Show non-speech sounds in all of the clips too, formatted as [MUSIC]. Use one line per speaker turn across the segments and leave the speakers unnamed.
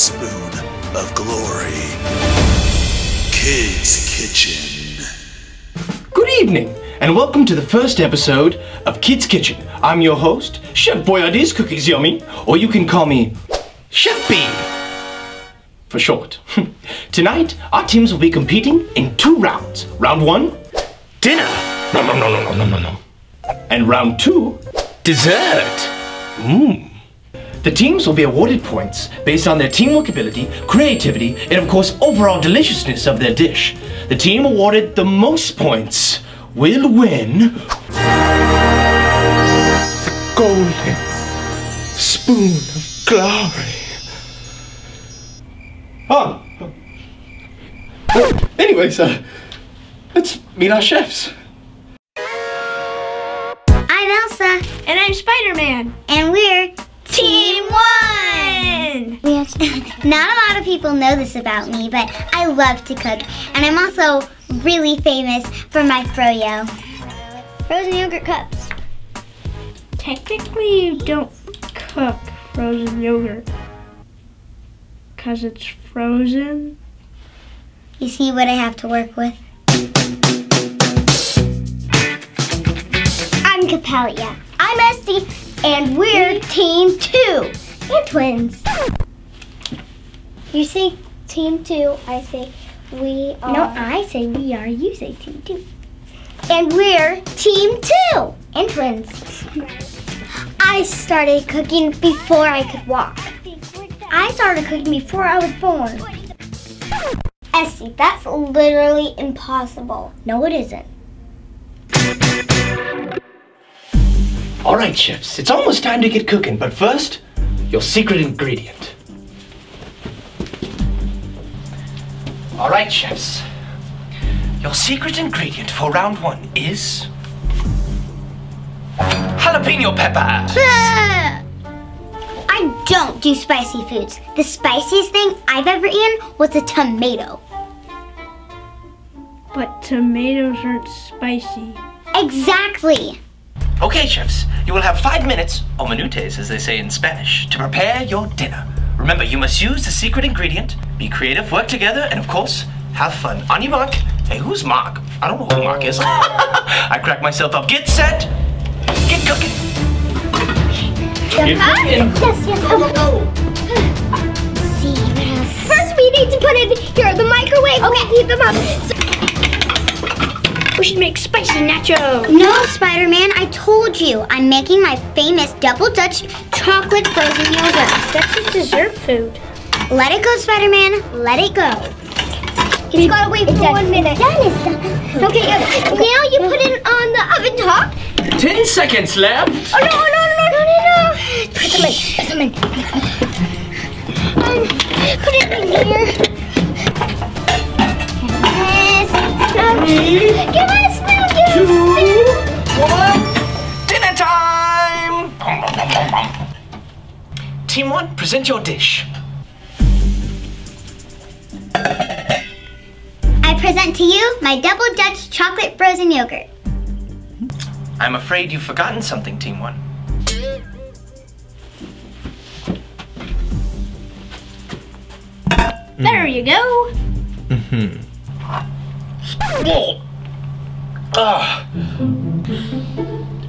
spoon of glory. Kids Kitchen.
Good evening, and welcome to the first episode of Kids Kitchen. I'm your host, Chef Boyardee's Cookies Yummy, or you can call me Chef B for short. [LAUGHS] Tonight, our teams will be competing in two rounds. Round one, dinner. Nom, nom, nom, nom, nom, nom, nom. And round two, dessert. Mmm. The teams will be awarded points based on their teamwork ability, creativity, and of course overall deliciousness of their dish. The team awarded the most points will win the golden spoon of glory. Oh. Anyways, uh, let's meet our chefs.
I'm Elsa,
And I'm Spider-Man.
and we're
Team One!
not a lot of people know this about me, but I love to cook, and I'm also really famous for my froyo. Frozen yogurt cups.
Technically, you don't cook frozen yogurt. Because it's frozen.
You see what I have to work with? I'm Capelia. I'm Esty, and we're Team Two. We're twins. You say Team Two, I say we are. No, I say we are, you say Team Two. And we're Team Two and twins. I started cooking before I could walk. I started cooking before I was born. Essie, that's literally impossible. No, it isn't.
All right, chefs, it's almost time to get cooking, but first, your secret ingredient. All right, chefs. Your secret ingredient for round one is jalapeno pepper. [LAUGHS]
I don't do spicy foods. The spiciest thing I've ever eaten was a tomato.
But tomatoes aren't spicy.
Exactly.
Okay, chefs, you will have five minutes, or minutes as they say in Spanish, to prepare your dinner. Remember, you must use the secret ingredient, be creative, work together, and of course, have fun. On your mark. Hey, who's Mark? I don't know who Mark is. [LAUGHS] I crack myself up. Get set. Get cooking. Get cooking.
Yes, yes, go, go, go. [GASPS] See, First, we need to put it here in the microwave. Okay. Heat them up.
We should make spicy nachos.
No, Spider-Man, I told you. I'm making my famous double Dutch chocolate frozen yogurt.
That's a dessert food.
Let it go, Spider-Man. Let it go. He's gotta wait for one minute. Done, it's done. Okay, now you put it on the oven top.
Ten seconds left.
Oh no, no, no, no, no, no. Put them in, put them in. Um, put it in here. Yes. Give us spoon, give us spoon.
One. Dinner time. Team one, present your dish.
I present to you my double Dutch chocolate frozen yogurt.
I'm afraid you've forgotten something, Team one.
There you go. Mm-hmm.
Whoa. Ugh.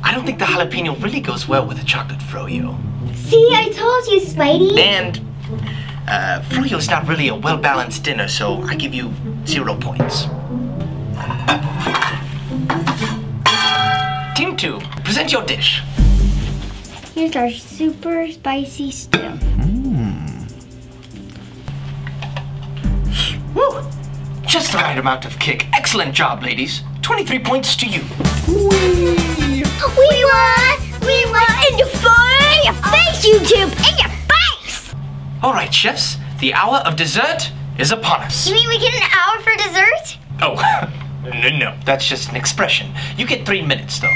I don't think the jalapeno really goes well with a chocolate froyo.
See, I told you, Spidey.
And uh, froyo's not really a well-balanced dinner, so I give you zero points. Team two, present your dish.
Here's our super spicy stew.
Just the right amount of kick. Excellent job, ladies. 23 points to you.
We won! We won! In your face! In your face, YouTube! In your face!
All right, chefs, the hour of dessert is upon us.
You mean we get an hour for dessert?
Oh, [LAUGHS] no, no, that's just an expression. You get three minutes, though.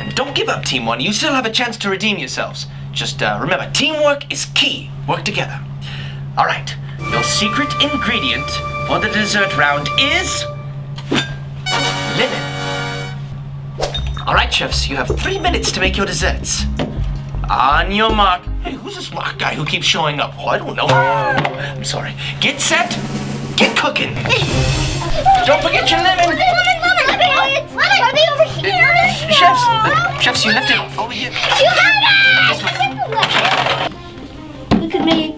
And don't give up, Team One. You still have a chance to redeem yourselves. Just uh, remember, teamwork is key. Work together. All right, your secret ingredient for the dessert round is lemon. All right, chefs, you have three minutes to make your desserts. On your mark, Hey, who's this rock guy who keeps showing up? Oh, I don't know. I'm sorry. Get set. Get cooking. Don't forget your lemon.
Lemon, lemon, lemon. Lemon, Lemon, are they over here?
Chefs, uh, chefs, you left it over here.
You have it!
We could make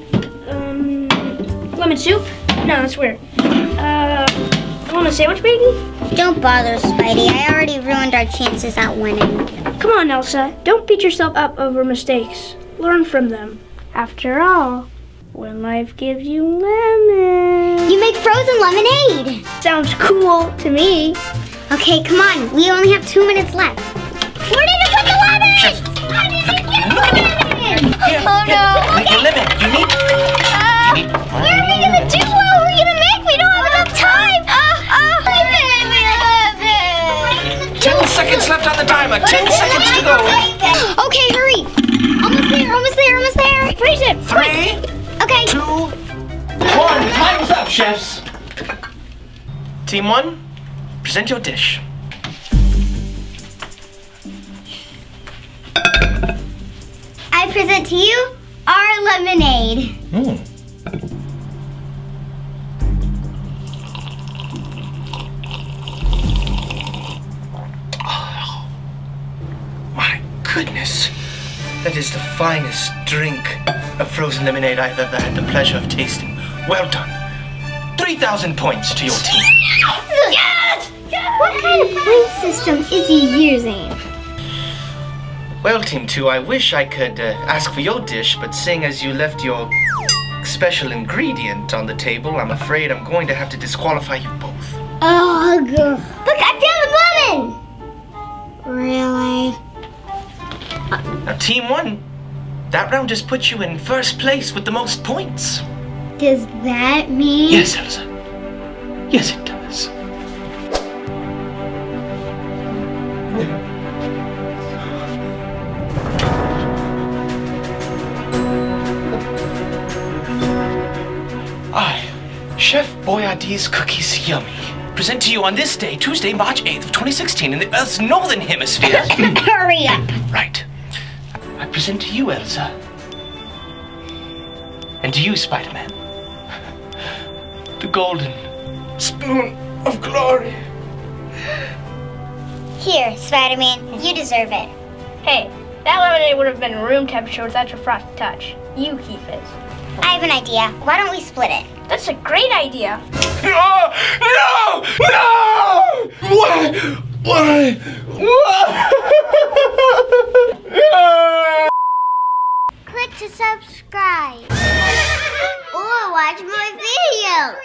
um, lemon soup. No, that's weird. Lemon sandwich, maybe?
Don't bother, Spidey. I already ruined our chances at winning.
Come on, Elsa. Don't beat yourself up over mistakes. Learn from them. After all, when life gives you lemons.
You make frozen lemonade.
Sounds cool to me.
Okay, come on. We only have two minutes left. Where did you put the lemon? I didn't get lemon.
Here,
Oh no.
Make your lemon.
Okay.
two, one. Time's up, chefs. Team one, present your dish.
I present to you our lemonade.
Mm. Oh, my goodness. That is the finest drink of frozen lemonade I've ever had the pleasure of tasting. Well done. 3,000 points to your team.
Yes! What kind of point system is he using?
Well, Team 2, I wish I could uh, ask for your dish, but seeing as you left your special ingredient on the table, I'm afraid I'm going to have to disqualify you both.
Oh, God. Look, I found a lemon! Really?
Now, Team 1, that round just put you in first place with the most points.
Does that mean?
Yes, Elsa. Yes, it does. I, Chef Boyardee's Cookies Yummy, present to you on this day, Tuesday, March 8th of 2016, in the Earth's northern hemisphere. [COUGHS]
Hurry up.
right. I present to you, Elsa. And to you, Spider-Man. The golden spoon of glory.
Here, Spider-Man, you deserve it.
Hey, that lemonade would have been room temperature without your frosty touch. You keep it.
I have an idea. Why don't we split it?
That's a great idea.
No! No! No! Why? Why? Why? [LAUGHS]
To subscribe. [LAUGHS] or watch more videos.